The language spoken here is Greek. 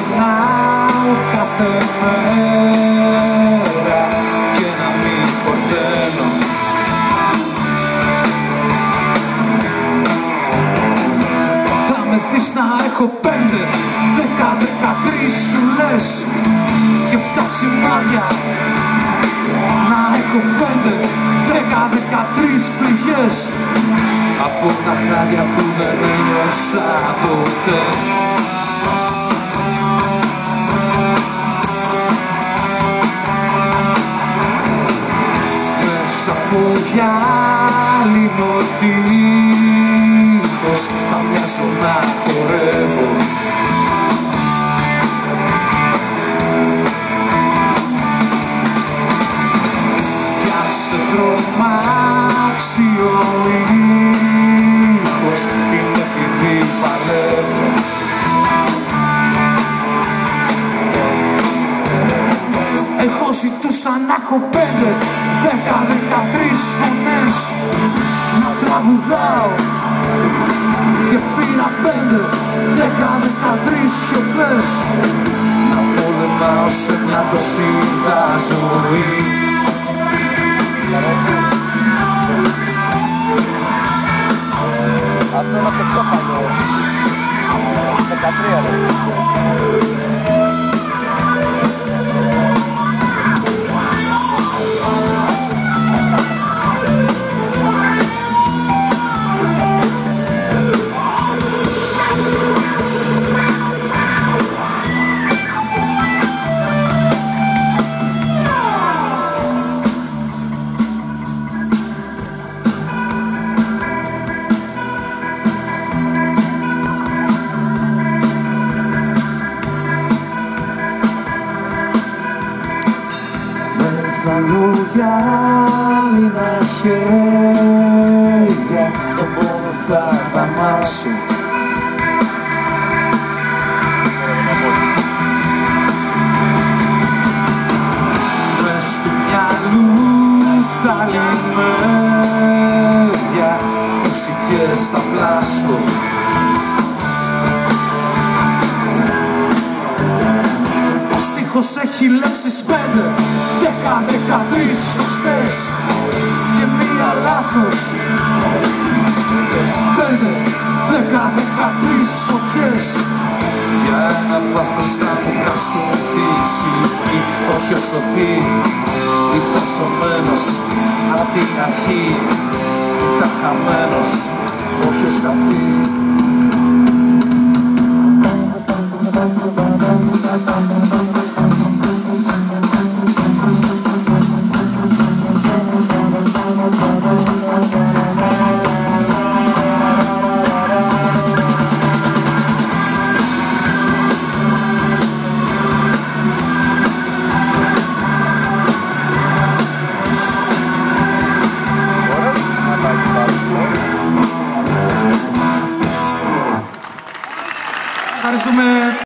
σε πονάω κάθε μέρα και να μην πορταίνω. Θα με δεις να έχω πέντε, δέκα, δεκατρεις σου λες και φτά σημάδια. Να έχω πέντε, δέκα, δεκατρεις πληγές από τα χάδια που δεν ένιωσα ποτέ από γυάλινο τείχος θα μοιάζω να χορεύω. Κι αν σε τρομάξει ο ήχος είναι επειδή παλεύω. Εγώ ζητούσα να έχω πέντε, δέκα, δεκατρεις φωνές να τραγουδάω και πήρα πέντε, δέκα, δεκατρεις σιωπές. Να πολεμάω σε μια τοσίδα ζωή Με ζαλογιάλινα χέρια τον πόνο θα δαμάσω Μες του μυαλού στα λιμέρια μουσικές θα πλάσω Ο στίχος έχει λέξεις πέντε, δέκα, δεκατρεις σωστές και μία λάθος. Πέντε, δέκα, δεκατρεις φωτιές. Για ένα πάθος να μου κάψω τη ψυχή όχι ως σοφή ήταν σωμένος απ' την αρχή. Ήταν χαμένος όχι ως